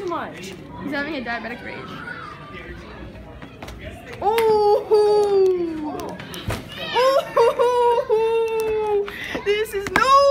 too much. He's having a diabetic rage. Oh! Oh! This is no!